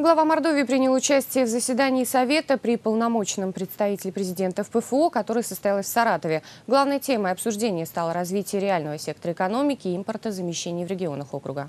Глава Мордовии принял участие в заседании Совета при полномочном представителе президента ПФО, который состоялось в Саратове. Главной темой обсуждения стало развитие реального сектора экономики и импортозамещения в регионах округа.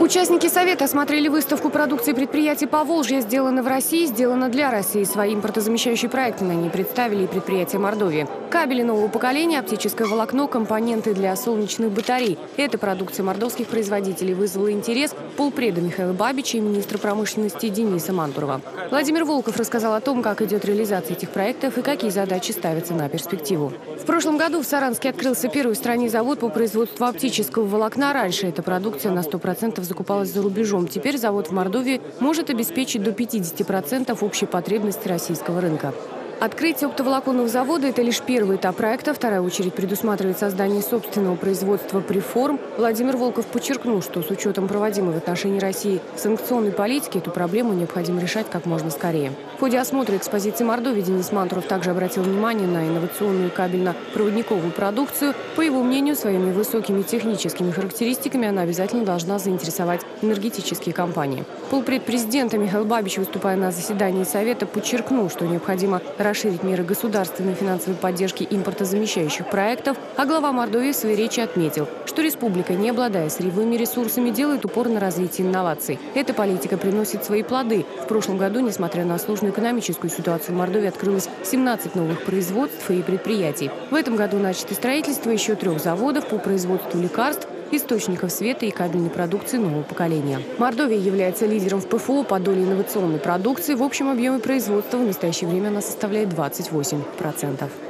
Участники Совета осмотрели выставку продукции предприятий Поволжья «Сделано в России, сделано для России». Свои импортозамещающие проекты на ней представили и предприятия Мордовии. Кабели нового поколения, оптическое волокно, компоненты для солнечных батарей. Эта продукция мордовских производителей вызвала интерес полпреда Михаила Бабича и министра промышленности Дениса Мантурова. Владимир Волков рассказал о том, как идет реализация этих проектов и какие задачи ставятся на перспективу. В прошлом году в Саранске открылся первый в стране завод по производству оптического волокна. Раньше эта продукция на 100% закупалась за рубежом. Теперь завод в Мордовии может обеспечить до 50% общей потребности российского рынка. Открытие оптоволоконного завода – это лишь первый этап проекта. Вторая очередь предусматривает создание собственного производства «Приформ». Владимир Волков подчеркнул, что с учетом проводимой в отношении России санкционной политики эту проблему необходимо решать как можно скорее. В ходе осмотра экспозиции Мордовии Денис Мантуров также обратил внимание на инновационную кабельно-проводниковую продукцию. По его мнению, своими высокими техническими характеристиками она обязательно должна заинтересовать энергетические компании. Полпред президента Михаил Бабич, выступая на заседании Совета, подчеркнул, что необходимо расширить меры государственной финансовой поддержки импортозамещающих проектов, а глава Мордовии в своей речи отметил, что республика, не обладая сырьевыми ресурсами, делает упор на развитие инноваций. Эта политика приносит свои плоды. В прошлом году, несмотря на сложную экономическую ситуацию, в Мордовии открылось 17 новых производств и предприятий. В этом году начато строительство еще трех заводов по производству лекарств, источников света и кабельной продукции нового поколения. Мордовия является лидером в ПФО по доле инновационной продукции. В общем объеме производства в настоящее время она составляет 28%.